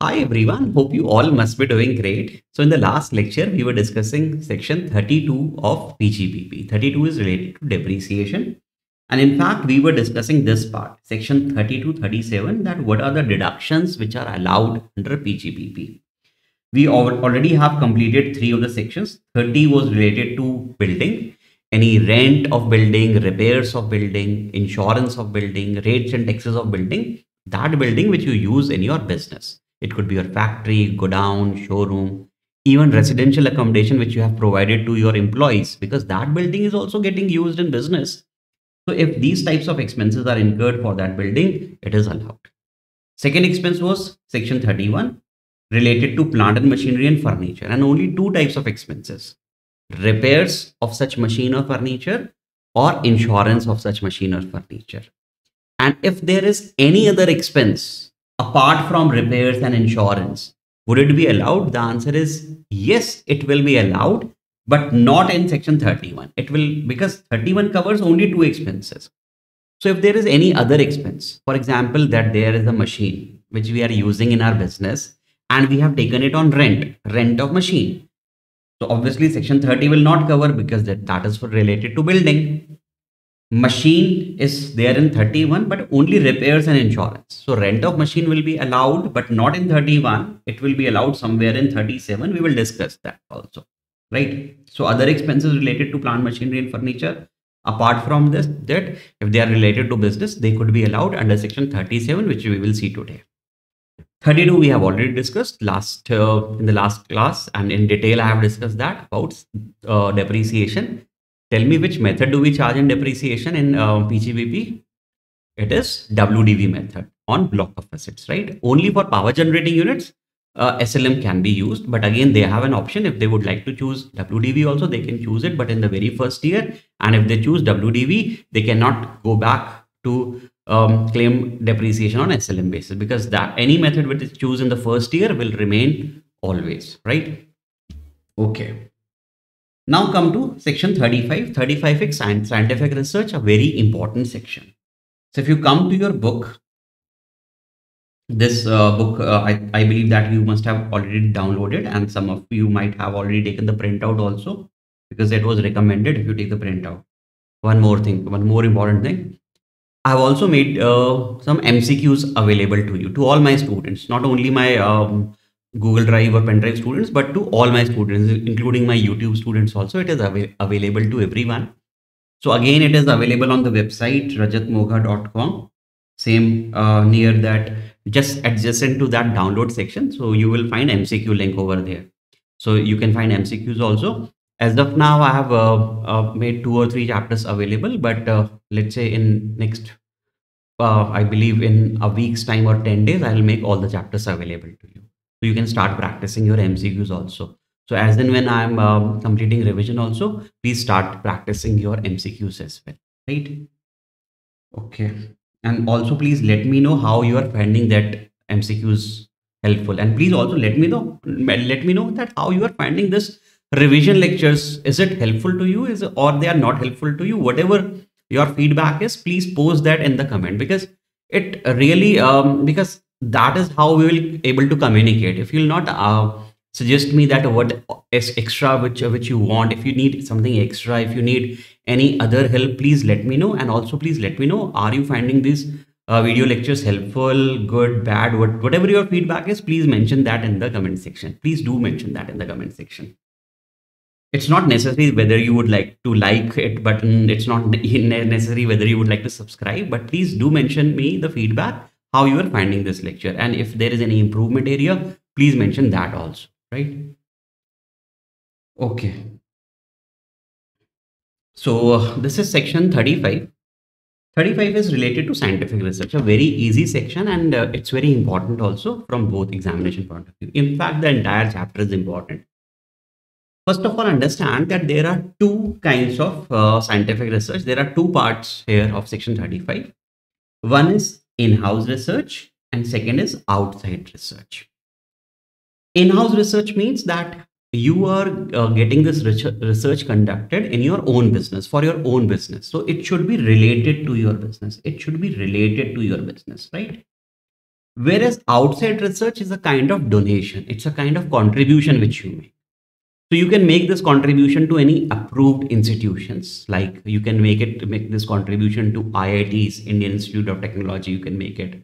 Hi everyone, hope you all must be doing great. So in the last lecture, we were discussing section 32 of PGBP. 32 is related to depreciation. And in fact, we were discussing this part, section 32, 37, that what are the deductions which are allowed under PGBP. We already have completed three of the sections. 30 was related to building, any rent of building, repairs of building, insurance of building, rates and taxes of building, that building which you use in your business. It could be your factory, godown, showroom, even residential accommodation which you have provided to your employees because that building is also getting used in business. So if these types of expenses are incurred for that building, it is allowed. Second expense was section 31 related to plant and machinery and furniture and only two types of expenses. Repairs of such machine or furniture or insurance of such machine or furniture. And if there is any other expense apart from repairs and insurance, would it be allowed? The answer is yes, it will be allowed, but not in section 31. It will because 31 covers only two expenses. So if there is any other expense, for example, that there is a machine which we are using in our business and we have taken it on rent, rent of machine. So obviously section 30 will not cover because that, that is for related to building machine is there in 31 but only repairs and insurance. So rent of machine will be allowed but not in 31 it will be allowed somewhere in 37 we will discuss that also right? So other expenses related to plant machinery and furniture apart from this that if they are related to business they could be allowed under section 37 which we will see today. 32 we have already discussed. Last uh, in the last class and in detail i have discussed that about uh, depreciation Tell me which method do we charge in depreciation in uh, PGBP? It is WDV method on block of assets, right? Only for power generating units, uh, SLM can be used. But again, they have an option. If they would like to choose WDV also, they can choose it. But in the very first year, and if they choose WDV, they cannot go back to um, claim depreciation on SLM basis because that any method which is choose in the first year will remain always, right? Okay. Now come to section 35. 35 is scientific research, a very important section. So if you come to your book, this uh, book, uh, I, I believe that you must have already downloaded and some of you might have already taken the printout also because it was recommended if you take the printout. One more thing, one more important thing. I've also made uh, some MCQs available to you, to all my students, not only my um, Google Drive or Pendrive students, but to all my students, including my YouTube students also. It is av available to everyone. So again, it is available on the website rajatmogha.com. Same uh, near that, just adjacent to that download section. So you will find MCQ link over there. So you can find MCQs also. As of now, I have uh, uh, made two or three chapters available, but uh, let's say in next, uh, I believe in a week's time or 10 days, I'll make all the chapters available to you. So you can start practicing your MCQs also. So as then when I'm um, completing revision also, please start practicing your MCQs as well, right? Okay. And also please let me know how you are finding that MCQs helpful. And please also let me know, let me know that how you are finding this revision lectures. Is it helpful to you is or they are not helpful to you? Whatever your feedback is, please post that in the comment because it really, um, because that is how we will able to communicate. If you'll not uh, suggest me that what is extra which which you want if you need something extra if you need any other help please let me know. And also please let me know are you finding these uh, video lectures helpful good bad what, whatever your feedback is please mention that in the comment section. Please do mention that in the comment section. It's not necessary whether you would like to like it button. It's not necessary whether you would like to subscribe but please do mention me the feedback how you are finding this lecture. And if there is any improvement area please mention that also right? Okay. So uh, this is section 35 35 is related to scientific research a very easy section and uh, it's very important also from both examination point of view. In fact the entire chapter is important. First of all understand that there are two kinds of uh, scientific research. There are two parts here of section 35 one is in-house research and second is outside research. In-house research means that you are uh, getting this research conducted in your own business for your own business. So it should be related to your business. It should be related to your business, right? Whereas outside research is a kind of donation. It's a kind of contribution which you make. So you can make this contribution to any approved institutions. Like you can make it make this contribution to IITs, Indian Institute of Technology. You can make it.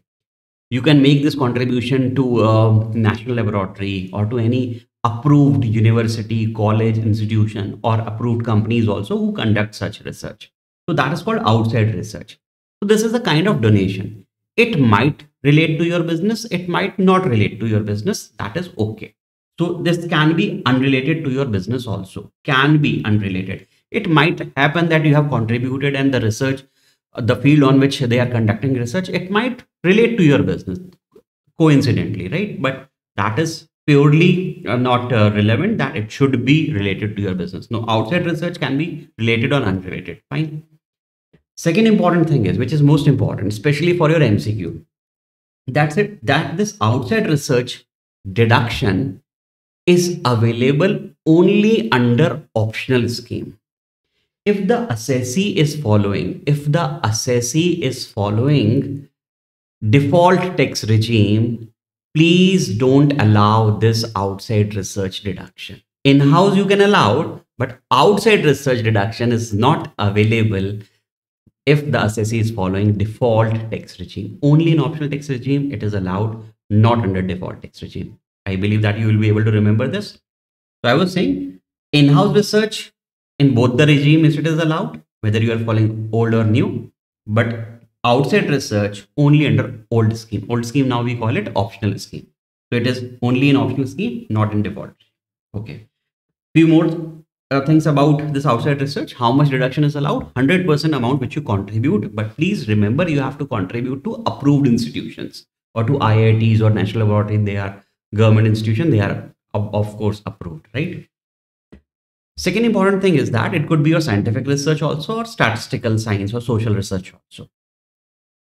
You can make this contribution to a national laboratory or to any approved university, college, institution, or approved companies also who conduct such research. So that is called outside research. So this is a kind of donation. It might relate to your business. It might not relate to your business. That is okay. So this can be unrelated to your business also, can be unrelated. It might happen that you have contributed and the research, the field on which they are conducting research, it might relate to your business coincidentally, right? But that is purely uh, not uh, relevant that it should be related to your business. No, outside research can be related or unrelated. Fine. Second important thing is, which is most important, especially for your MCQ, that's it, that this outside research deduction is available only under optional scheme. If the assessee is following, if the assessee is following default tax regime, please don't allow this outside research deduction. In-house you can allow, but outside research deduction is not available if the assessee is following default tax regime. Only in optional tax regime it is allowed, not under default tax regime. I believe that you will be able to remember this. So I was saying in-house research in both the regime if it is allowed, whether you are following old or new, but outside research only under old scheme. Old scheme now we call it optional scheme. So it is only in optional scheme, not in default. Okay. Few more uh, things about this outside research. How much deduction is allowed? 100% amount which you contribute. But please remember you have to contribute to approved institutions or to IITs or national laboratory. They are government institution. They are of course approved, right? Second important thing is that it could be your scientific research also or statistical science or social research also.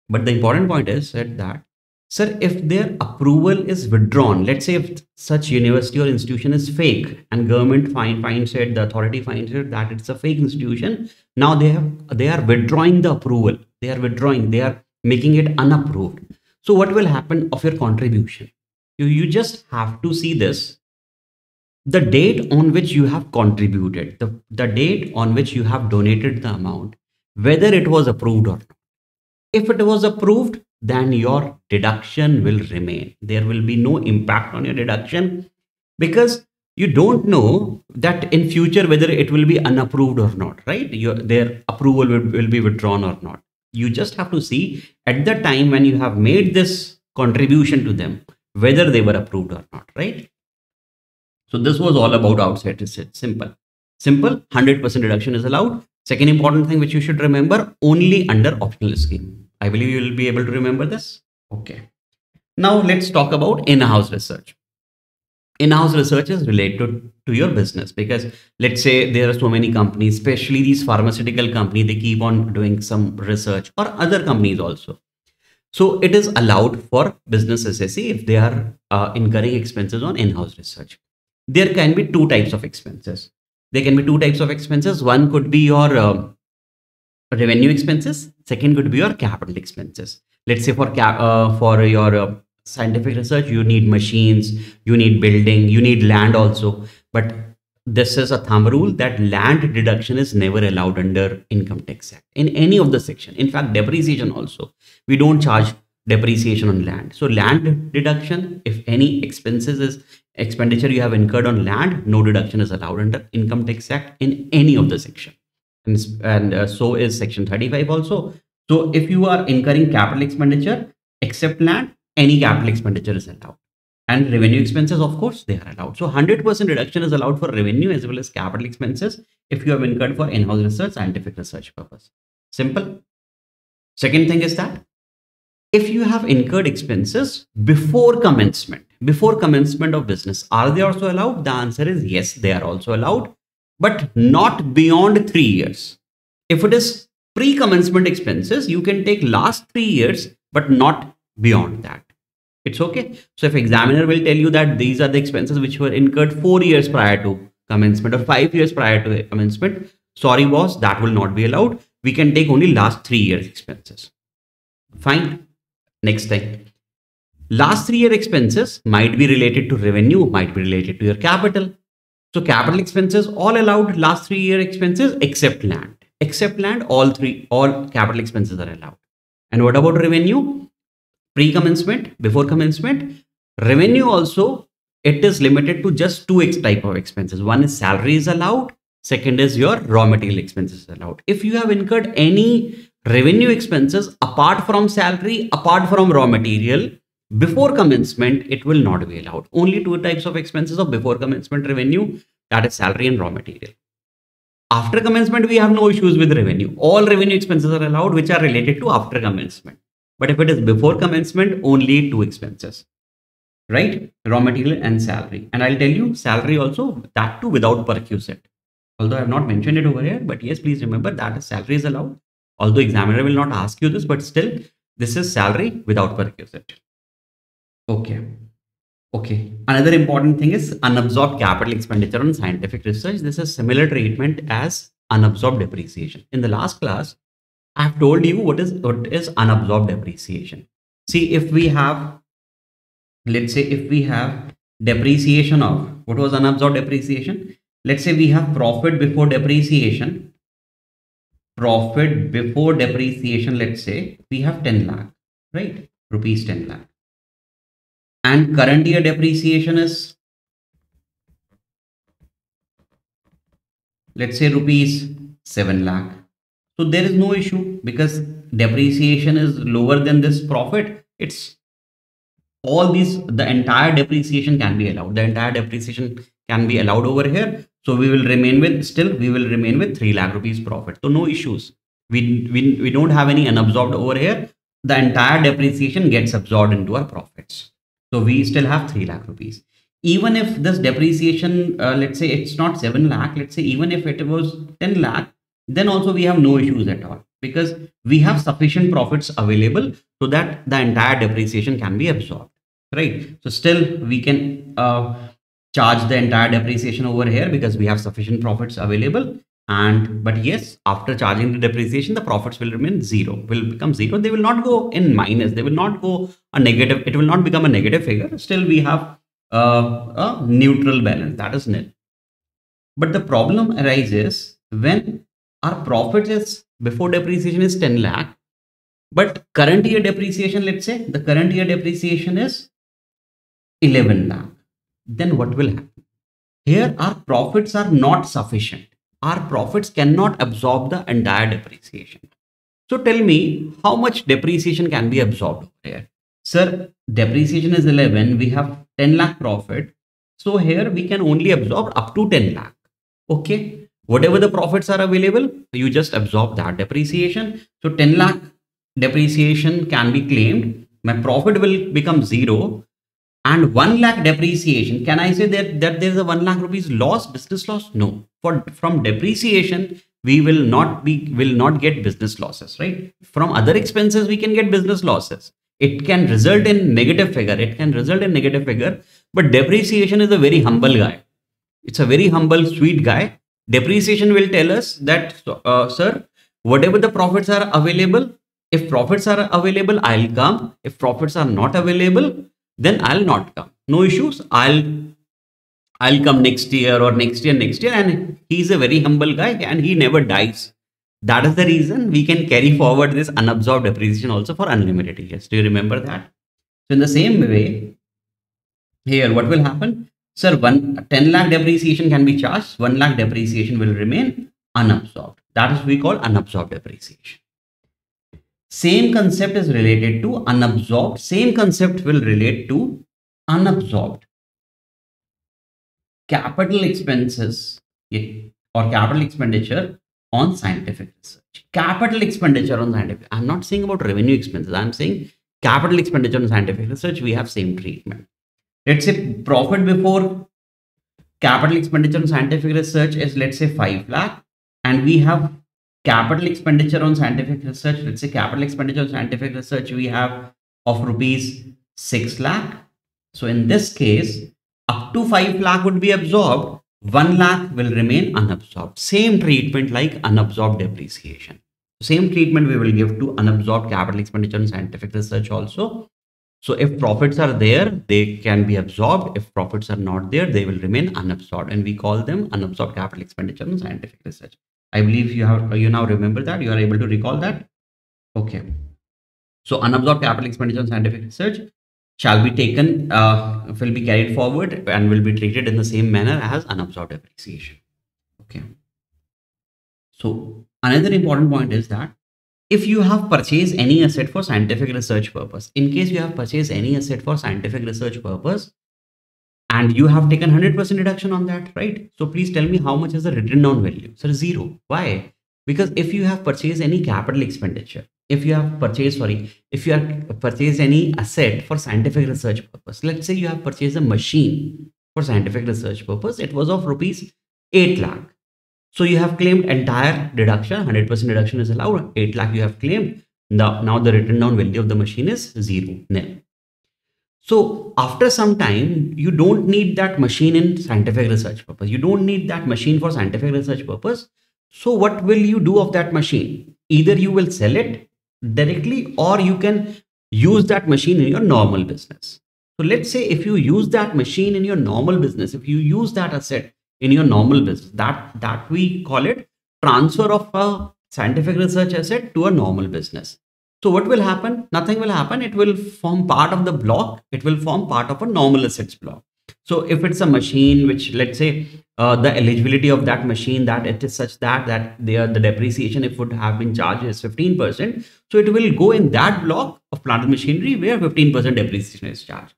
But the important point is that, sir, if their approval is withdrawn, let's say if such university or institution is fake and government find, finds it, the authority finds it that it's a fake institution, now they have they are withdrawing the approval. They are withdrawing, they are making it unapproved. So what will happen of your contribution? You, you just have to see this the date on which you have contributed, the, the date on which you have donated the amount, whether it was approved or not. If it was approved, then your deduction will remain. There will be no impact on your deduction because you don't know that in future whether it will be unapproved or not, right? Your, their approval will, will be withdrawn or not. You just have to see at the time when you have made this contribution to them, whether they were approved or not, right? So this was all about outside research. Simple. Simple, 100% reduction is allowed. Second important thing which you should remember, only under optional scheme. I believe you will be able to remember this. Okay. Now let's talk about in-house research. In-house research is related to your business because let's say there are so many companies, especially these pharmaceutical companies, they keep on doing some research or other companies also. So it is allowed for business assessee if they are uh, incurring expenses on in-house research. There can be two types of expenses there can be two types of expenses. One could be your uh, revenue expenses. Second could be your capital expenses. Let's say for cap, uh, for your uh, scientific research, you need machines, you need building, you need land also. But this is a thumb rule that land deduction is never allowed under income tax act in any of the section. In fact, depreciation also. We don't charge depreciation on land. So land deduction, if any expenses is expenditure you have incurred on land, no deduction is allowed under Income Tax Act in any of the section. And, and uh, so is Section 35 also. So if you are incurring capital expenditure, except land, any capital expenditure is allowed. And revenue expenses, of course, they are allowed. So 100% reduction is allowed for revenue as well as capital expenses if you have incurred for in-house research, scientific research purpose. Simple. Second thing is that if you have incurred expenses before commencement, before commencement of business. Are they also allowed? The answer is yes, they are also allowed, but not beyond three years. If it is pre-commencement expenses, you can take last three years, but not beyond that. It's okay. So if examiner will tell you that these are the expenses which were incurred four years prior to commencement or five years prior to commencement, sorry boss, that will not be allowed. We can take only last three years expenses. Fine. Next thing last three year expenses might be related to revenue, might be related to your capital. So capital expenses all allowed last three year expenses except land. Except land, all three, all capital expenses are allowed. And what about revenue? Pre-commencement, before commencement, revenue also, it is limited to just two type of expenses. One is salaries allowed. Second is your raw material expenses allowed. If you have incurred any revenue expenses apart from salary, apart from raw material, before commencement, it will not be allowed. Only two types of expenses of before commencement revenue, that is salary and raw material. After commencement, we have no issues with revenue. All revenue expenses are allowed, which are related to after commencement. But if it is before commencement, only two expenses, right? Raw material and salary. And I'll tell you, salary also, that too without perquisite. Although I have not mentioned it over here, but yes, please remember that salary is allowed. Although examiner will not ask you this, but still, this is salary without perquisite. Okay. Okay. Another important thing is unabsorbed capital expenditure on scientific research. This is similar treatment as unabsorbed depreciation. In the last class, I have told you what is what is unabsorbed depreciation. See, if we have, let's say, if we have depreciation of what was unabsorbed depreciation, let's say we have profit before depreciation. Profit before depreciation, let's say we have 10 lakh, right? Rupees 10 lakh and current year depreciation is let's say rupees 7 lakh so there is no issue because depreciation is lower than this profit. It's all these the entire depreciation can be allowed. The entire depreciation can be allowed over here. So we will remain with still we will remain with 3 lakh rupees profit. So no issues. We, we we don't have any unabsorbed over here. The entire depreciation gets absorbed into our profits. So we still have 3 lakh rupees. Even if this depreciation, uh, let's say it's not 7 lakh, let's say even if it was 10 lakh, then also we have no issues at all. Because we have sufficient profits available so that the entire depreciation can be absorbed, right? So still we can uh, charge the entire depreciation over here because we have sufficient profits available. And but yes after charging the depreciation the profits will remain zero will become zero. They will not go in minus. They will not go a negative it will not become a negative figure. Still we have uh, a neutral balance. That is nil. But the problem arises when our profit is before depreciation is 10 lakh but current year depreciation let's say the current year depreciation is 11 lakh then what will happen here our profits are not sufficient our profits cannot absorb the entire depreciation. So tell me how much depreciation can be absorbed here? Sir, depreciation is 11. We have 10 lakh profit. So here we can only absorb up to 10 lakh. Okay. Whatever the profits are available, you just absorb that depreciation. So 10 lakh depreciation can be claimed. My profit will become zero. And 1 lakh depreciation can i say that that there is a 1 lakh rupees loss business loss? No. For from depreciation we will not be will not get business losses right? From other expenses we can get business losses. It can result in negative figure. It can result in negative figure. But depreciation is a very humble guy. It's a very humble sweet guy depreciation will tell us that uh, sir whatever the profits are available if profits are available i'll come if profits are not available then I'll not come. No issues. I'll I'll come next year or next year, next year. And he's a very humble guy and he never dies. That is the reason we can carry forward this unabsorbed depreciation also for unlimited years. Do you remember that? So in the same way, here what will happen? Sir, one 10 lakh depreciation can be charged, 1 lakh depreciation will remain unabsorbed. That is what we call unabsorbed depreciation. Same concept is related to unabsorbed. Same concept will relate to unabsorbed. Capital expenses or capital expenditure on scientific research. Capital expenditure on scientific. I'm not saying about revenue expenses. I'm saying capital expenditure on scientific research. We have same treatment. Let's say profit before capital expenditure on scientific research is let's say 5 lakh and we have capital expenditure on scientific research, let's say capital expenditure on scientific research, we have of rupees 6 lakh. So in this case, up to 5 lakh would be absorbed, 1 lakh will remain unabsorbed. Same treatment like unabsorbed depreciation. Same treatment we will give to unabsorbed capital expenditure on scientific research also. So if profits are there, they can be absorbed. If profits are not there, they will remain unabsorbed. And we call them unabsorbed capital expenditure on scientific research. I believe you have you now remember that. You are able to recall that. Okay. So unabsorbed capital expenditure on scientific research shall be taken, uh, will be carried forward and will be treated in the same manner as unabsorbed depreciation. Okay. So another important point is that if you have purchased any asset for scientific research purpose, in case you have purchased any asset for scientific research purpose, and you have taken 100% reduction on that, right? So please tell me how much is the written down value? So zero. Why? Because if you have purchased any capital expenditure, if you have purchased, sorry, if you have purchased any asset for scientific research purpose, let's say you have purchased a machine for scientific research purpose, it was of rupees 8 lakh so you have claimed entire deduction, 100% deduction is allowed, 8 lakh you have claimed. Now, now the written down value of the machine is zero, nil. So after some time, you don't need that machine in scientific research purpose. You don't need that machine for scientific research purpose. So what will you do of that machine? Either you will sell it directly or you can use that machine in your normal business. So let's say if you use that machine in your normal business, if you use that asset in your normal business. That that we call it transfer of a scientific research asset to a normal business. So what will happen? Nothing will happen. It will form part of the block. It will form part of a normal assets block. So if it's a machine, which let's say uh, the eligibility of that machine that it is such that that the, the depreciation if would have been charged is 15%. So it will go in that block of plant machinery where 15% depreciation is charged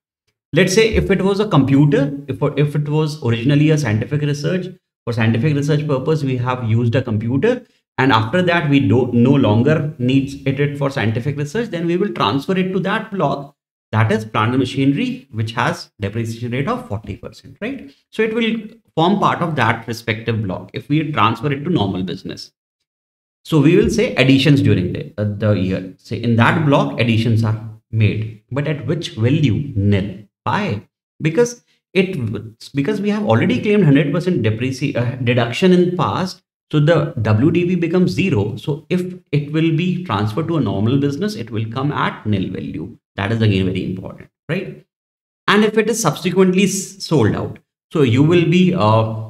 let's say if it was a computer if, if it was originally a scientific research for scientific research purpose we have used a computer. And after that we don't no longer needs it for scientific research then we will transfer it to that block. That is plant machinery which has depreciation rate of 40% right? So it will form part of that respective block if we transfer it to normal business. So we will say additions during the, uh, the year. Say in that block additions are made. But at which value? Nil why? Because it because we have already claimed 100% depreciation uh, deduction in past. So the WDV becomes zero. So if it will be transferred to a normal business, it will come at nil value. That is again very important, right? And if it is subsequently sold out, so you will be uh,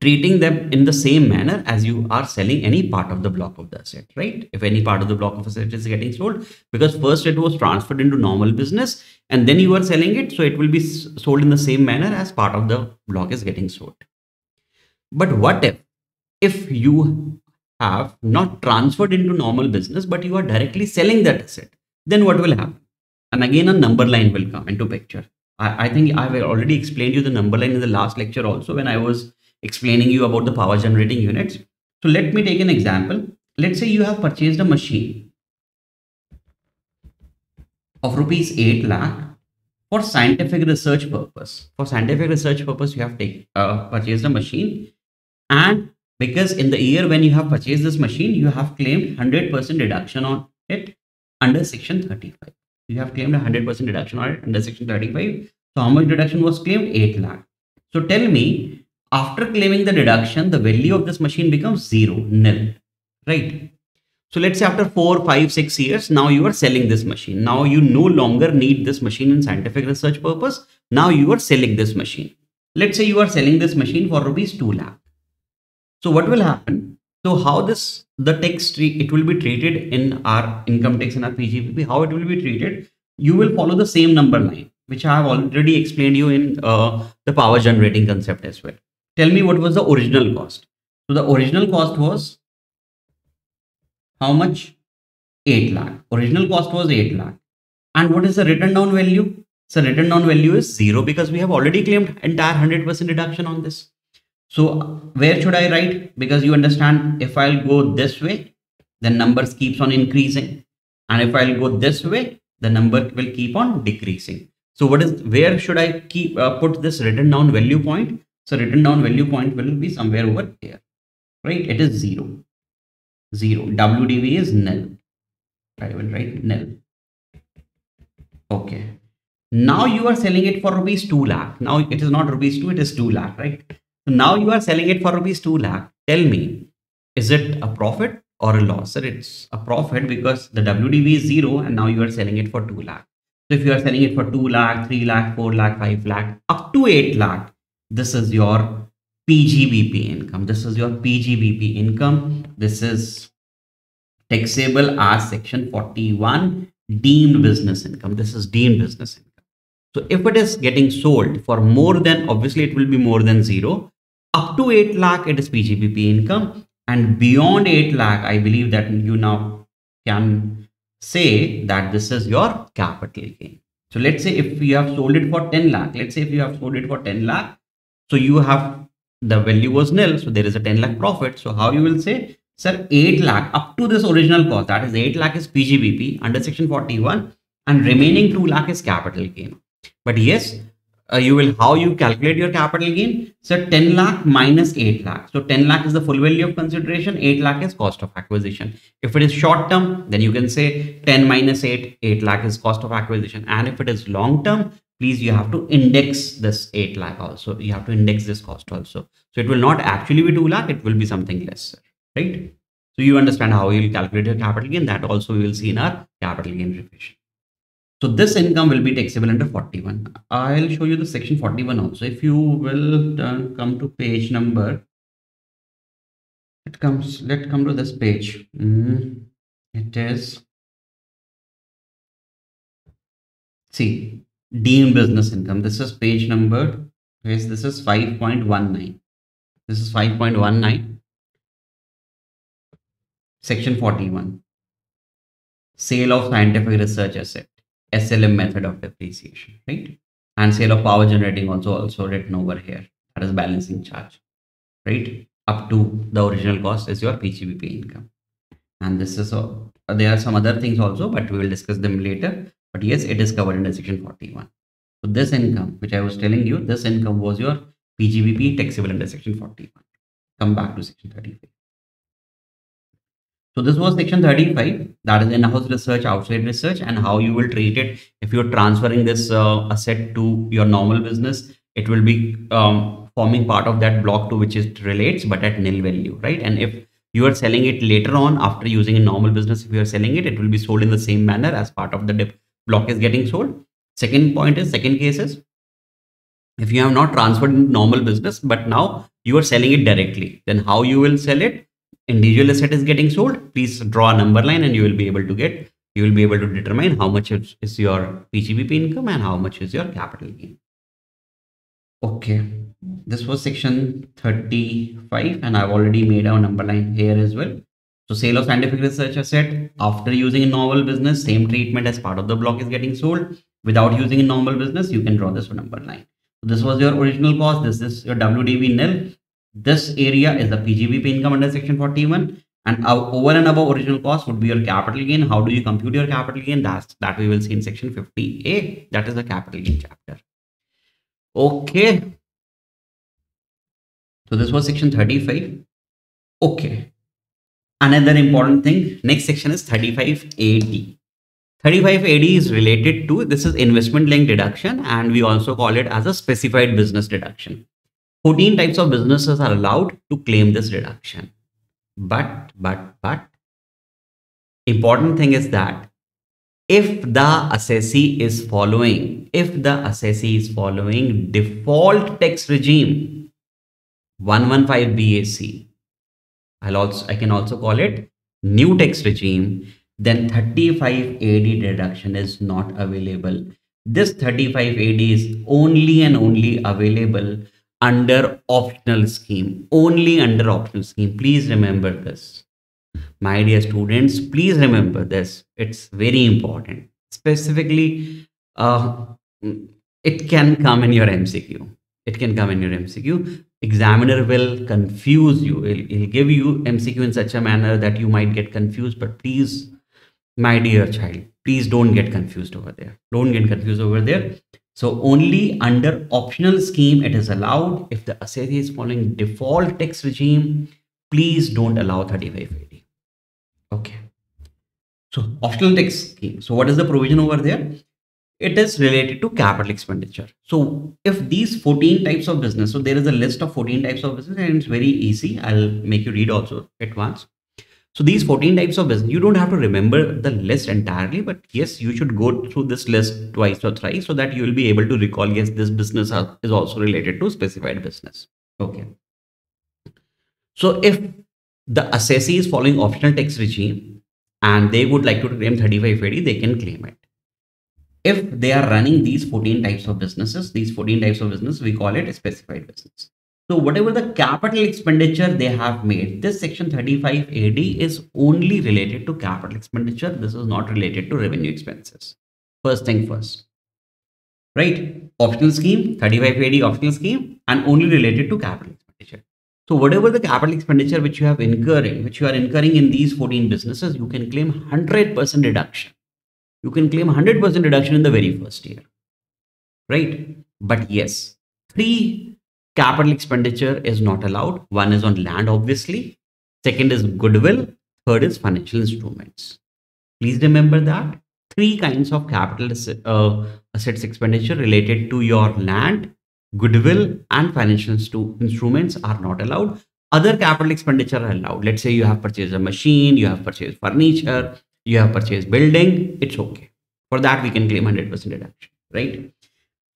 treating them in the same manner as you are selling any part of the block of the asset, right? If any part of the block of asset is getting sold, because first it was transferred into normal business and then you are selling it, so it will be sold in the same manner as part of the block is getting sold. But what if, if you have not transferred into normal business, but you are directly selling that asset, then what will happen? And again, a number line will come into picture. I, I think I've already explained you the number line in the last lecture also when I was explaining you about the power generating units. So let me take an example. Let's say you have purchased a machine of rupees 8 lakh for scientific research purpose. For scientific research purpose, you have take, uh, purchased a machine and because in the year when you have purchased this machine, you have claimed 100% reduction on it under section 35. You have claimed 100% reduction on it under section 35. So how much reduction was claimed? 8 lakh. So tell me after claiming the deduction, the value of this machine becomes zero, nil, right? So let's say after four, five, six years, now you are selling this machine. Now you no longer need this machine in scientific research purpose. Now you are selling this machine. Let's say you are selling this machine for rupees 2 lakh. So what will happen? So how this, the tax it will be treated in our income tax and our PGBP, how it will be treated, you will follow the same number line, which I have already explained you in uh, the power generating concept as well tell me what was the original cost. So the original cost was how much? 8 lakh. Original cost was 8 lakh. And what is the written down value? So written down value is zero because we have already claimed entire 100% reduction on this. So where should I write? Because you understand if I'll go this way, the numbers keeps on increasing. And if I'll go this way, the number will keep on decreasing. So what is where should I keep uh, put this written down value point? So written down value point will be somewhere over here, right? It is zero, zero. WDV is nil. I will write nil. Okay. Now you are selling it for rupees 2 lakh. Now it is not rupees 2, it is 2 lakh, right? So now you are selling it for rupees 2 lakh. Tell me, is it a profit or a loss? Sir, it's a profit because the WDV is zero and now you are selling it for 2 lakh. So if you are selling it for 2 lakh, 3 lakh, 4 lakh, 5 lakh, up to 8 lakh, this is your PGBP income. This is your PGBP income. This is taxable as section 41 deemed business income. This is deemed business income. So if it is getting sold for more than, obviously it will be more than zero. Up to 8 lakh, it is PGBP income. And beyond 8 lakh, I believe that you now can say that this is your capital gain. So let's say if you have sold it for 10 lakh, let's say if you have sold it for 10 lakh, so you have the value was nil, so there is a 10 lakh profit. So how you will say, sir, 8 lakh up to this original cost, that is 8 lakh is PGBP under section 41 and remaining 2 lakh is capital gain. But yes, uh, you will how you calculate your capital gain. So 10 lakh minus 8 lakh. So 10 lakh is the full value of consideration. 8 lakh is cost of acquisition. If it is short term, then you can say 10 minus 8, 8 lakh is cost of acquisition. And if it is long term, please you have to index this 8 lakh also. You have to index this cost also. So it will not actually be 2 lakh. It will be something less, right? So you understand how you will calculate your capital gain. That also we will see in our capital gain revision. So this income will be taxable under 41. I'll show you the section 41 also. If you will uh, come to page number, it comes, let's come to this page. Mm, it is, see, deemed business income. This is page number, yes, this is 5.19. This is 5.19. Section 41. Sale of scientific research asset. SLM method of depreciation, right? And sale of power generating also also written over here. That is balancing charge, right? Up to the original cost is your PGBP income. And this is a, there are some other things also, but we will discuss them later. But yes, it is covered in section 41. So this income, which I was telling you, this income was your PGBP taxable under section 41. Come back to section 35. So this was section 35, that is in-house research, outside research, and how you will treat it. If you're transferring this uh, asset to your normal business, it will be um, forming part of that block to which it relates, but at nil value, right? And if you are selling it later on after using a normal business, if you are selling it, it will be sold in the same manner as part of the block is getting sold. Second point is, second case is, if you have not transferred in normal business, but now you are selling it directly, then how you will sell it? individual asset is getting sold, please draw a number line and you will be able to get, you will be able to determine how much is your PGBP income and how much is your capital gain. Okay, this was section 35 and I've already made our number line here as well. So sale of scientific research asset after using a normal business, same treatment as part of the block is getting sold. Without using a normal business, you can draw this for number line. So this was your original cost. This is your WDV nil. This area is the PGBP income under section 41 and over and above original cost would be your capital gain. How do you compute your capital gain? That's that we will see in section 50A. That is the capital gain chapter. Okay. So this was section 35. Okay. Another important thing, next section is 35AD. 35AD is related to, this is investment linked deduction and we also call it as a specified business deduction. 14 types of businesses are allowed to claim this deduction. But, but, but, important thing is that if the assessee is following, if the assessee is following default tax regime 115 BAC, I'll also, I can also call it new tax regime, then 35 AD deduction is not available. This 35 AD is only and only available under optional scheme. Only under optional scheme. Please remember this. My dear students please remember this. It's very important. Specifically uh, it can come in your mcq it can come in your mcq examiner will confuse you he'll, he'll give you mcq in such a manner that you might get confused but please my dear child please don't get confused over there don't get confused over there so only under optional scheme it is allowed. If the assessee is following default tax regime, please don't allow 35AD. Okay. So optional tax scheme. So what is the provision over there? It is related to capital expenditure. So if these 14 types of business, so there is a list of 14 types of business and it's very easy. I'll make you read also at once. So these 14 types of business, you don't have to remember the list entirely, but yes, you should go through this list twice or thrice so that you will be able to recall, yes, this business is also related to specified business. Okay. So if the assessee is following optional tax regime and they would like to claim 35AD, they can claim it. If they are running these 14 types of businesses, these 14 types of business, we call it a specified business. So whatever the capital expenditure they have made, this section 35 AD is only related to capital expenditure. This is not related to revenue expenses. First thing first, right? Optional scheme, 35 AD optional scheme and only related to capital expenditure. So whatever the capital expenditure which you have incurring, which you are incurring in these 14 businesses, you can claim 100% reduction. You can claim 100% reduction in the very first year, right? But yes, three capital expenditure is not allowed. One is on land, obviously. Second is goodwill. Third is financial instruments. Please remember that three kinds of capital uh, assets expenditure related to your land, goodwill, and financial instruments are not allowed. Other capital expenditure are allowed. Let's say you have purchased a machine, you have purchased furniture, you have purchased building. It's okay. For that, we can claim 100% deduction, right?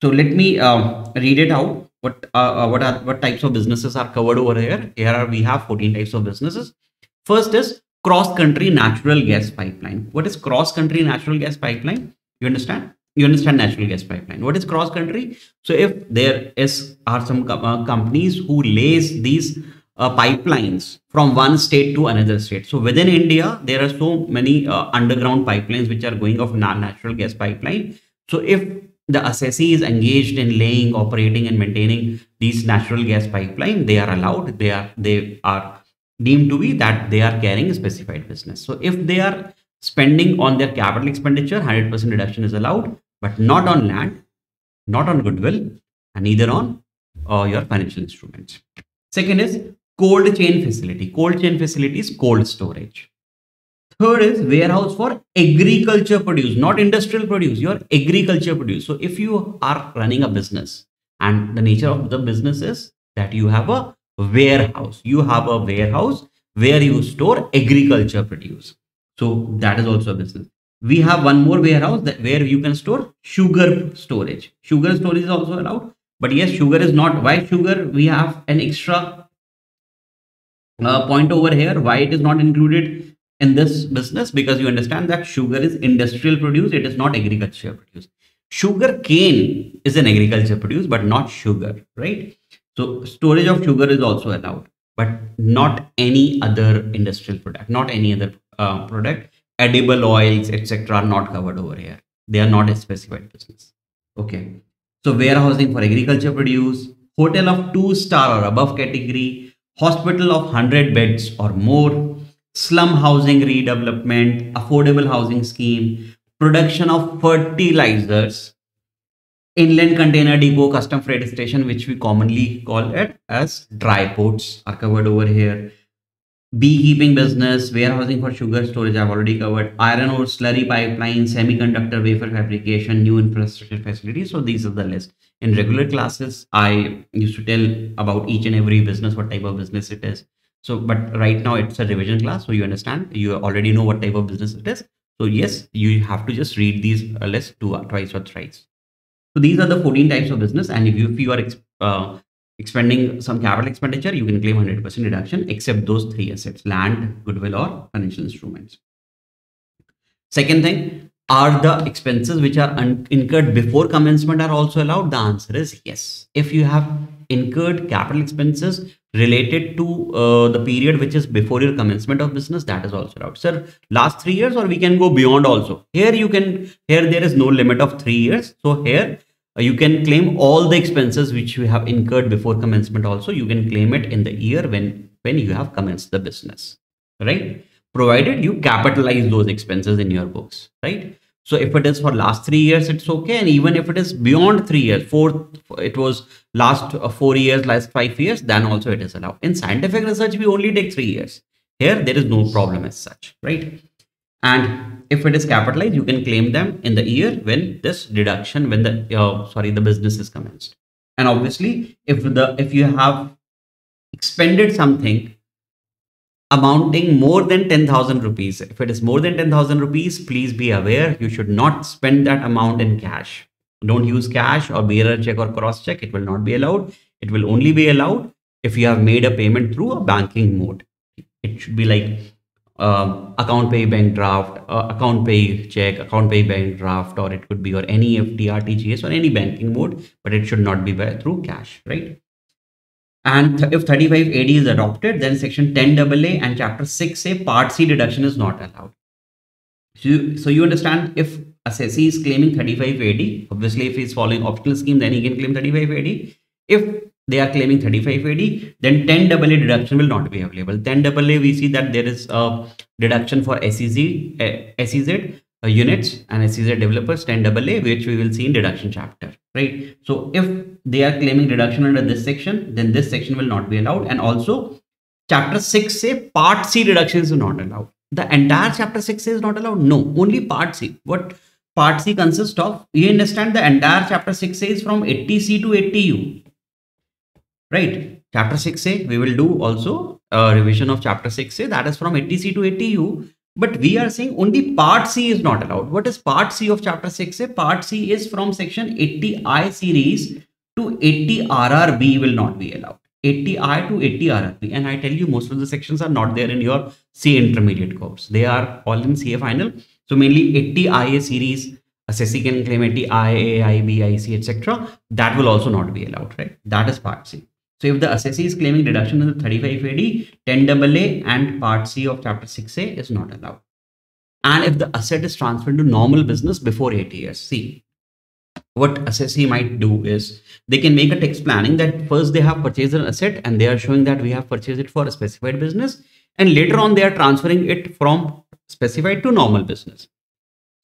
So let me uh, read it out. What uh, uh, what are what types of businesses are covered over here? Here are we have 14 types of businesses. First is cross country natural gas pipeline. What is cross country natural gas pipeline? You understand? You understand natural gas pipeline. What is cross country so if there is are some uh, companies who lays these uh, pipelines from one state to another state so within india there are so many uh, underground pipelines which are going of natural gas pipeline so if the assessee is engaged in laying, operating, and maintaining these natural gas pipeline, they are allowed. They are they are deemed to be that they are carrying a specified business. So if they are spending on their capital expenditure, 100% reduction is allowed, but not on land, not on goodwill, and neither on uh, your financial instruments. Second is cold chain facility. Cold chain facility is cold storage. Third is warehouse for agriculture produce, not industrial produce, your agriculture produce. So if you are running a business and the nature of the business is that you have a warehouse, you have a warehouse where you store agriculture produce. So that is also a business. We have one more warehouse that where you can store sugar storage. Sugar storage is also allowed. But yes, sugar is not. Why sugar? We have an extra uh, point over here. Why it is not included in this business? Because you understand that sugar is industrial produce it is not agriculture produce. Sugar cane is an agriculture produce but not sugar right? So storage of sugar is also allowed but not any other industrial product not any other uh, product. Edible oils etc are not covered over here. They are not a specified business. Okay. So warehousing for agriculture produce hotel of two star or above category hospital of 100 beds or more slum housing redevelopment, affordable housing scheme, production of fertilizers, inland container depot, custom freight station, which we commonly call it as dry ports are covered over here. Beekeeping business, warehousing for sugar storage, I've already covered. Iron ore slurry pipeline, semiconductor wafer fabrication, new infrastructure facilities. So these are the list. In regular classes, I used to tell about each and every business, what type of business it is. So, but right now it's a revision class. So you understand, you already know what type of business it is. So yes, you have to just read these uh, list two, twice or thrice. So these are the 14 types of business. And if you, if you are uh, expending some capital expenditure, you can claim 100% reduction except those three assets, land, goodwill or financial instruments. Second thing, are the expenses which are incurred before commencement are also allowed? The answer is yes. If you have incurred capital expenses related to uh, the period which is before your commencement of business that is also allowed. Sir last three years or we can go beyond also? Here you can here there is no limit of three years. So here uh, you can claim all the expenses which you have incurred before commencement also. You can claim it in the year when when you have commenced the business. Right provided you capitalize those expenses in your books right so if it is for last three years, it's okay. And even if it is beyond three years, four, it was last uh, four years, last five years, then also it is allowed. In scientific research, we only take three years. Here, there is no problem as such, right? And if it is capitalized, you can claim them in the year when this deduction, when the, uh, sorry, the business is commenced. And obviously, if the, if you have expended something amounting more than 10,000 rupees. If it is more than 10,000 rupees, please be aware you should not spend that amount in cash. Don't use cash or bearer check or cross check. It will not be allowed. It will only be allowed if you have made a payment through a banking mode. It should be like uh, account pay bank draft, uh, account pay check, account pay bank draft, or it could be or NEFT, RTGS or any banking mode, but it should not be by, through cash, right? And th if 35AD is adopted, then section 10 AA and chapter 6A part C deduction is not allowed. So you, so you understand if assessee is claiming 35AD, obviously if he's following optional scheme, then he can claim 35AD. If they are claiming 35AD, then 10 AA deduction will not be available. 10 AA, we see that there is a deduction for SEZ, uh, SEZ units and a SEZ developers 10 AA, which we will see in deduction chapter, right? So if they are claiming deduction under this section, then this section will not be allowed. And also chapter 6A part C deductions are not allowed. The entire chapter 6 is not allowed. No, only part C. What part C consists of? You understand the entire chapter 6 is from 80C to 80U right? Chapter 6a, we will do also a revision of chapter 6a that is from 80C to 80U. But we are saying only part C is not allowed. What is part C of chapter 6a? Part C is from section 80I series to 80 RRB will not be allowed. 80I to 80 RRB. And I tell you, most of the sections are not there in your C intermediate course. They are all in CA final. So mainly 80 IA series, assessee can claim 80 IA, IB, IC, etc. That will also not be allowed, right? That is part C. So if the assessee is claiming deduction in the 35 AD, 10 AA and part C of chapter 6A is not allowed. And if the asset is transferred to normal business before 8 years, see, what assessee might do is they can make a tax planning that first they have purchased an asset and they are showing that we have purchased it for a specified business and later on they are transferring it from specified to normal business.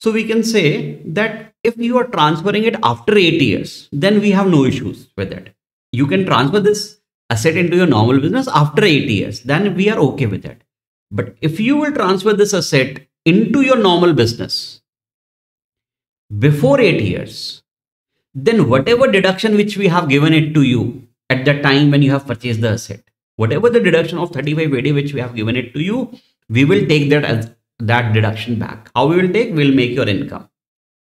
So we can say that if you are transferring it after 8 years, then we have no issues with it you can transfer this asset into your normal business after eight years, then we are okay with it. But if you will transfer this asset into your normal business before eight years, then whatever deduction which we have given it to you at the time when you have purchased the asset, whatever the deduction of 35 AD which we have given it to you, we will take that as that deduction back. How we will take? We'll make your income.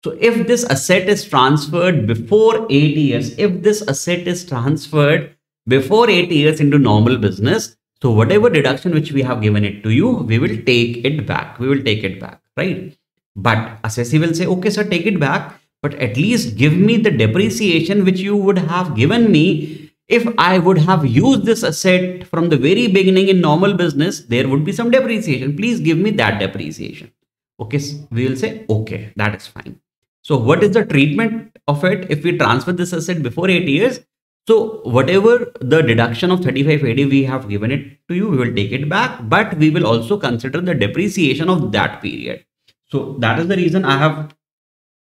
So if this asset is transferred before eight years, if this asset is transferred before eight years into normal business, so whatever deduction which we have given it to you, we will take it back. We will take it back, right? But assessee will say, okay, sir, take it back, but at least give me the depreciation which you would have given me if I would have used this asset from the very beginning in normal business, there would be some depreciation. Please give me that depreciation. Okay, we will say, okay, that is fine. So what is the treatment of it if we transfer this asset before eight years? So whatever the deduction of 35 AD we have given it to you, we will take it back, but we will also consider the depreciation of that period. So that is the reason I have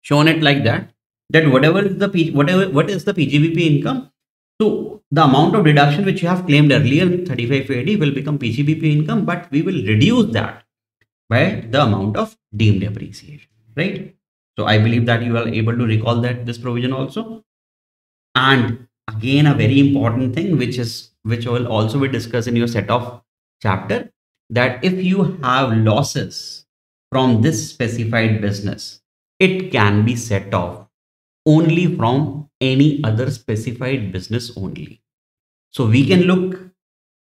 shown it like that, that whatever is the, P, whatever, what is the PGBP income? So the amount of deduction which you have claimed earlier in 35 AD will become PGBP income, but we will reduce that by the amount of deemed depreciation, right? So I believe that you are able to recall that this provision also. And again, a very important thing, which is which will also be discussed in your set of chapter, that if you have losses from this specified business, it can be set off only from any other specified business only. So we can look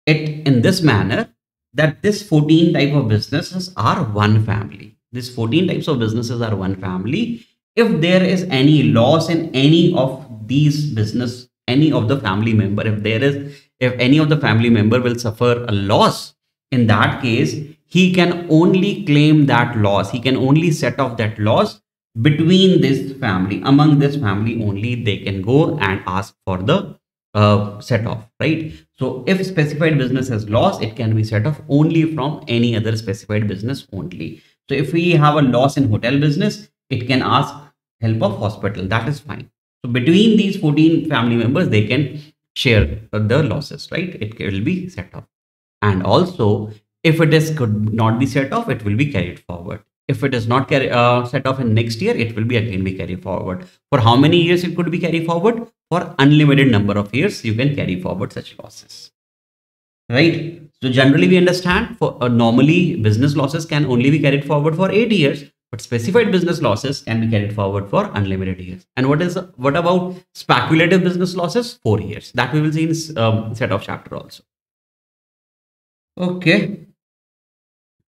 at in this manner that this 14 type of businesses are one family these 14 types of businesses are one family. If there is any loss in any of these business, any of the family member, if there is, if any of the family member will suffer a loss, in that case, he can only claim that loss. He can only set off that loss between this family. Among this family only, they can go and ask for the uh, set off, right? So if specified business has loss, it can be set off only from any other specified business only. So if we have a loss in hotel business, it can ask help of hospital. That is fine. So between these 14 family members, they can share the losses, right? It will be set off. And also, if it is could not be set off, it will be carried forward. If it is not carry, uh, set off in next year, it will be again be carried forward. For how many years it could be carried forward? For unlimited number of years, you can carry forward such losses. Right? So generally we understand for uh, normally business losses can only be carried forward for eight years, but specified business losses can be carried forward for unlimited years. And what is what about speculative business losses? Four years. That we will see in um, set of chapter also. Okay.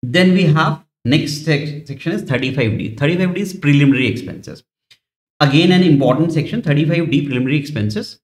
Then we have next section is 35D. 35D is preliminary expenses. Again, an important section, 35D preliminary expenses.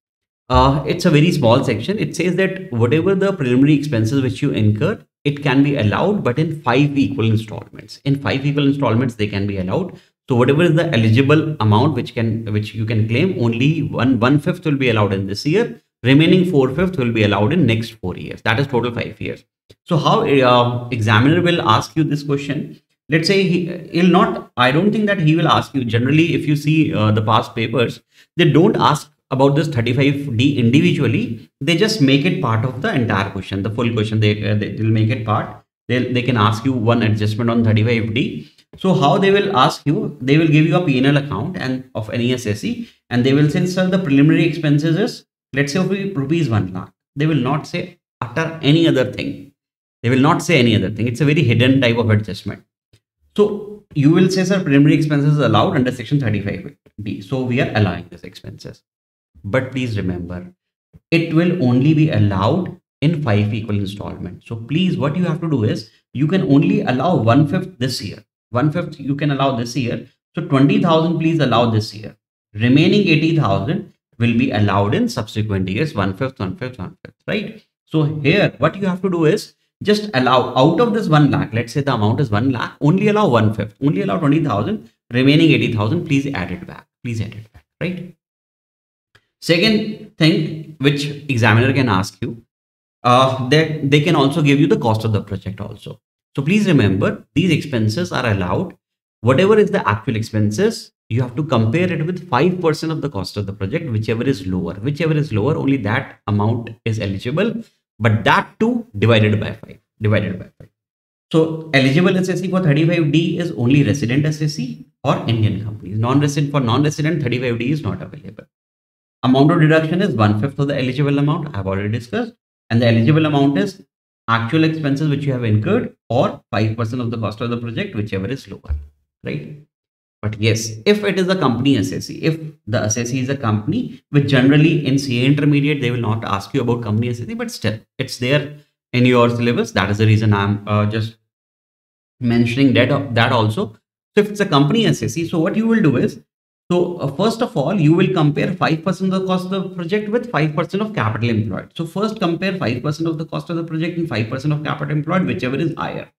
Uh, it's a very small section. It says that whatever the preliminary expenses which you incur, it can be allowed, but in five equal installments. In five equal installments, they can be allowed. So whatever is the eligible amount which can which you can claim, only one one fifth will be allowed in this year. Remaining four fifth will be allowed in next four years. That is total five years. So how uh, examiner will ask you this question? Let's say he, he'll not. I don't think that he will ask you. Generally, if you see uh, the past papers, they don't ask about this 35D individually. They just make it part of the entire question, the full question. They uh, they will make it part. They they can ask you one adjustment on 35D. So how they will ask you? They will give you a P&L account and of any assessee, and they will say, sir, the preliminary expenses is let's say rupees one lakh. They will not say utter any other thing they will not say any other thing. It's a very hidden type of adjustment. So you will say, sir, preliminary expenses allowed under section 35D. So we are allowing these expenses. But please remember, it will only be allowed in five equal installments. So please, what you have to do is you can only allow one fifth this year. One fifth you can allow this year. So 20,000 please allow this year. Remaining 80,000 will be allowed in subsequent years, one fifth, one fifth, one fifth, right? So here, what you have to do is just allow out of this 1 lakh let's say the amount is 1 lakh only allow one fifth only allow 20000 remaining 80000 please add it back please add it back right second thing which examiner can ask you uh, that they can also give you the cost of the project also. So please remember these expenses are allowed. Whatever is the actual expenses you have to compare it with 5% of the cost of the project whichever is lower. Whichever is lower only that amount is eligible but that too divided by 5 divided by 5 so eligible assessee for 35d is only resident assessee or indian companies. Non-resident for non-resident 35d is not available amount of deduction is one fifth of the eligible amount i've already discussed and the eligible amount is actual expenses which you have incurred or 5% of the cost of the project whichever is lower right but yes, if it is a company assessee, if the assessee is a company, which generally in CA intermediate, they will not ask you about company assessee, but still it's there in your syllabus. That is the reason I'm uh, just mentioning that, that also. So if it's a company assessee, so what you will do is, so uh, first of all, you will compare 5% of the cost of the project with 5% of capital employed. So first compare 5% of the cost of the project and 5% of capital employed, whichever is higher.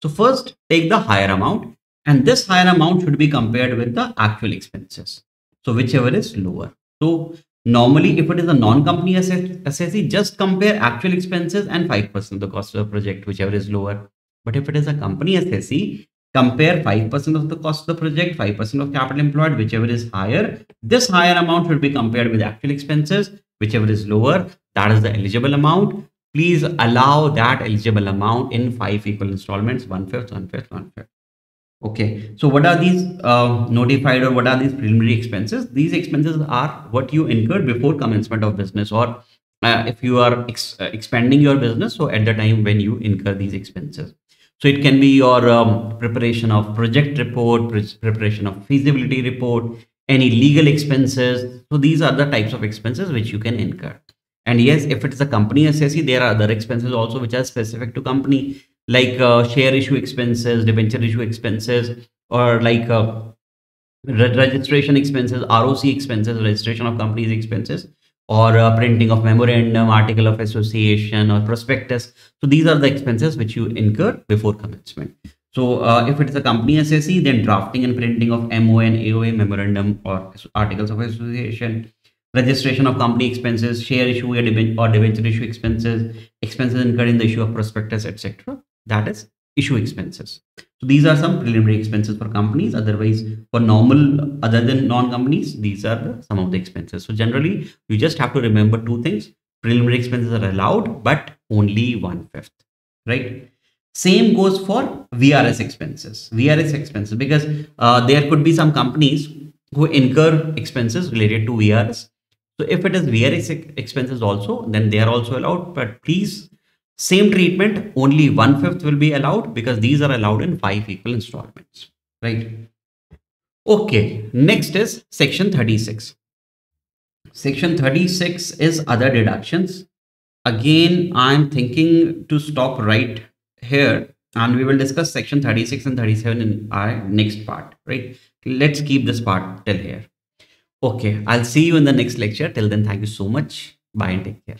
So first take the higher amount and this higher amount should be compared with the actual expenses. So whichever is lower. So normally if it is a non-company assessee, just compare actual expenses and 5% of the cost of the project, whichever is lower. But if it is a company assessee, compare 5% of the cost of the project, 5% of capital employed, whichever is higher. This higher amount should be compared with actual expenses, whichever is lower. That is the eligible amount. Please allow that eligible amount in five equal installments, one fifth, one fifth, one fifth. Okay, so what are these uh, notified or what are these preliminary expenses? These expenses are what you incurred before commencement of business or uh, if you are ex uh, expanding your business, so at the time when you incur these expenses. So it can be your um, preparation of project report, pre preparation of feasibility report, any legal expenses. So these are the types of expenses which you can incur. And yes, if it is a company assessee, there are other expenses also which are specific to company like uh, share issue expenses, debenture issue expenses, or like uh, re registration expenses, ROC expenses, registration of companies expenses, or uh, printing of memorandum, article of association, or prospectus. So these are the expenses which you incur before commencement. So uh, if it is a company assessee, then drafting and printing of MOA, AOA, memorandum, or articles of association, registration of company expenses, share issue or debenture issue expenses, expenses incurred in the issue of prospectus, etc that is issue expenses. So these are some preliminary expenses for companies. Otherwise, for normal, other than non-companies, these are some of the expenses. So generally, you just have to remember two things. Preliminary expenses are allowed, but only one-fifth, right? Same goes for VRS expenses. VRS expenses, because uh, there could be some companies who incur expenses related to VRS. So if it is VRS expenses also, then they are also allowed. But please Same treatment, only one fifth will be allowed because these are allowed in five equal installments, right? Okay, next is section 36. Section 36 is other deductions. Again, I'm thinking to stop right here and we will discuss section 36 and 37 in our next part, right? Let's keep this part till here. Okay, I'll see you in the next lecture. Till then, thank you so much. Bye and take care.